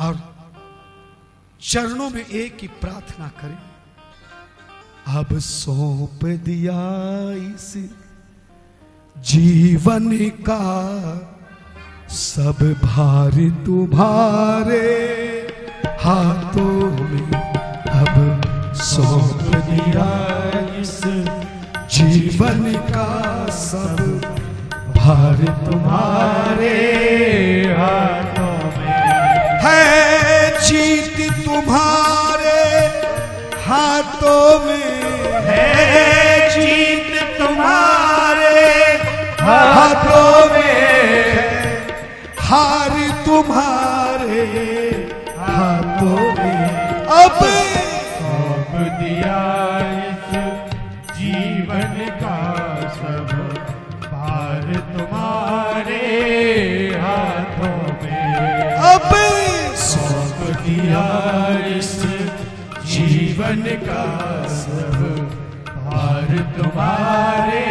और चरणों में एक ही प्रार्थना करें। अब सौंप दिया इस जीवन का, सब भार तुम्हारे हाथों में। अब सौंप दिया इस जीवन का, सब भार तुम्हारे हाथों तुम्हारे हाथों में है जीत तुम्हारे हाथों में हार तुम्हारे हाथों में। अब जीवन का सब भार तुम्हारे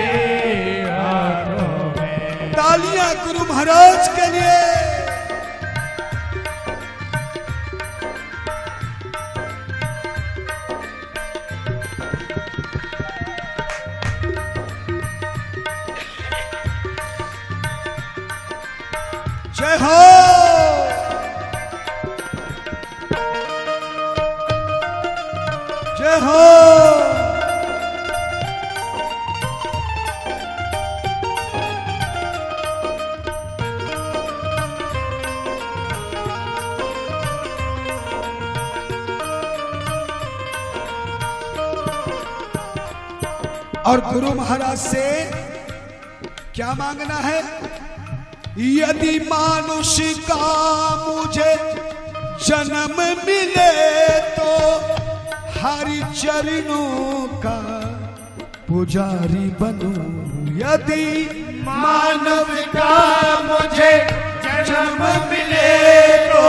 तालियाँ गुरु महाराज के लिए। जय हो। और गुरु महाराज से क्या मांगना है? यदि मानुष का मुझे जन्म मिले तो हरि चरणों का पुजारी बनूं। यदि मानव का मुझे जन्म मिले तो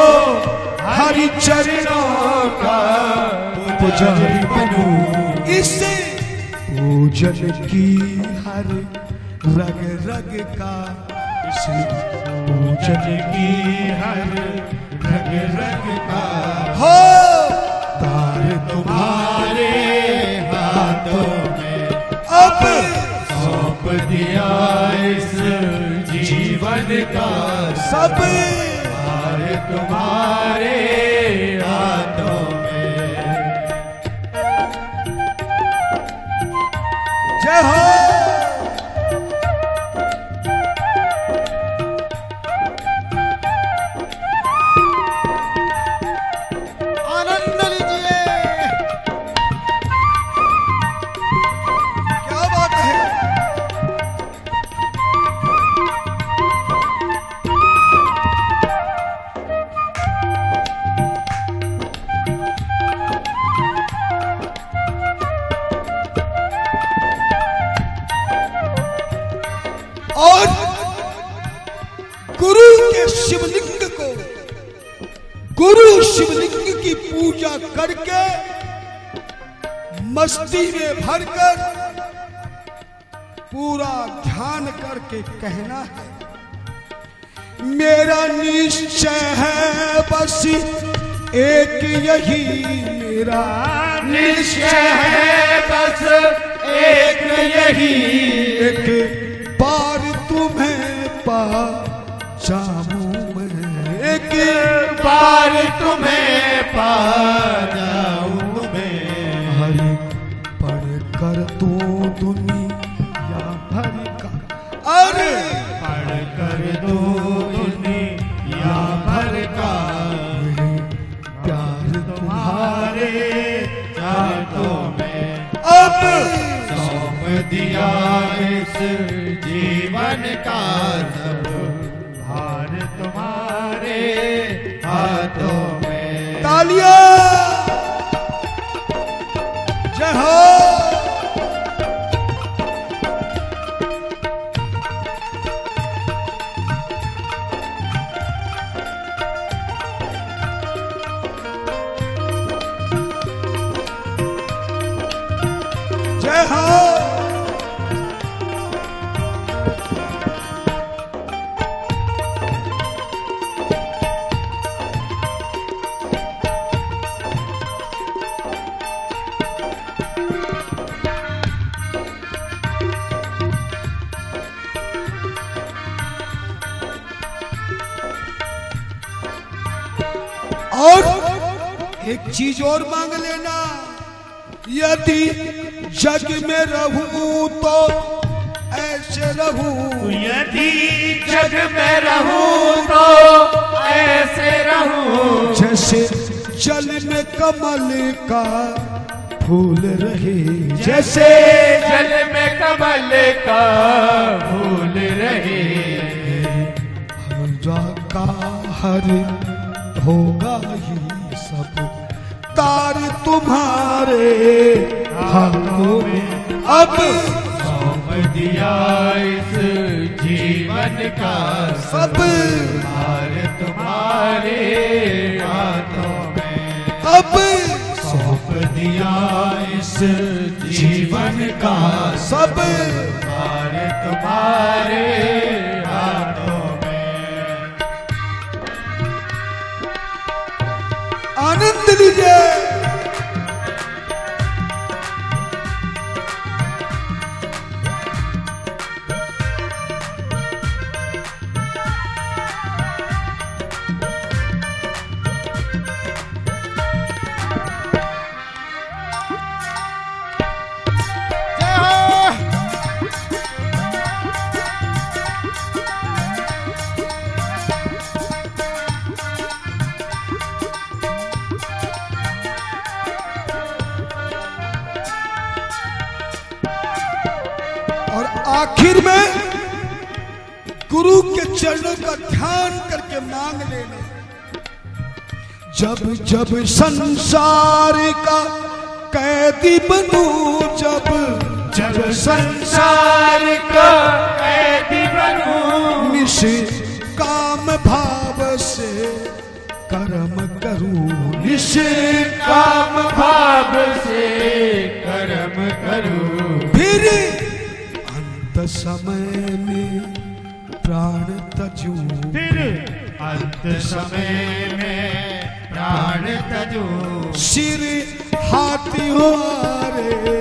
हरि चरणों का पुजारी बनूं। इससे पूजन की हर रग रग का इसे पूजन की हर रग रग का हो! तार तुम्हारे हाथों में। अब! सौंप दिया इस जीवन का सब! तार तुम्हारे की पूजा करके मस्ती में भरकर पूरा ध्यान करके कहना है, मेरा निश्चय है बस एक यही मेरा निश्चय है बस एक यही एक बार तुम्हें पा जाऊँ मैं। एक बार तुम्हें पा जाऊँ मैं। हरि पढ़ कर तू दुनिया भर का अरे! पढ़ कर दुनिया भर का। प्यार तुम्हारे तुम्हारे में। अब सौंप दिया इस जीवन का सब। में जय हो और एक चीज़ और मांग लेना। यदि जग में रहूँ तो ऐसे रहूँ। यदि जग में रहूँ तो ऐसे रहूँ। जैसे जल में कमल का फूल रहे। जैसे जल में कमल का फूल रहे। का हर होगा ही सब। तार तुम्हारे हाथों में। अब सौंप दिया इस जीवन का सब हार तुम्हारे हाथों में अब सौंप दिया इस जीवन का। सब। हार तुम्हारे आनंद लीजिए और आखिर में गुरु के चरणों का ध्यान करके मांग लेना। जब जब संसार का कैदी बनू, जब जब संसार का कैदी बनू, निश काम भाव से कर्म करूँ, निश काम भाव से समय में प्राण तजू। फिर अंत समय में प्राण तजू। सिर हाथी हो रे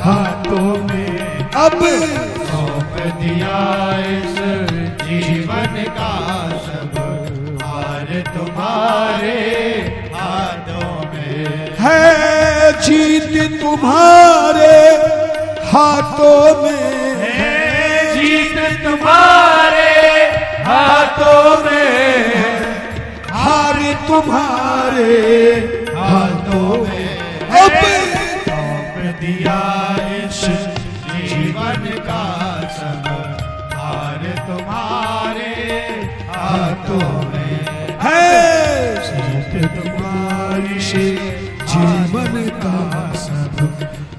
हाथों में अब सौंप दिया इस जीवन का सब। हार तुम्हारे हाथों में। है जीत तुम्हारे हाथों में। तुम्हारे हाथों में। हार तुम्हारे हाथों में। सौंप दिया इस जीवन का सब हार तुम्हारे हाथों में। है। जीत तुम्हारी से जीवन का सब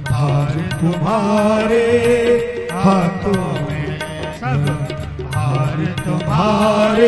भार तुम्हारे हाथों हार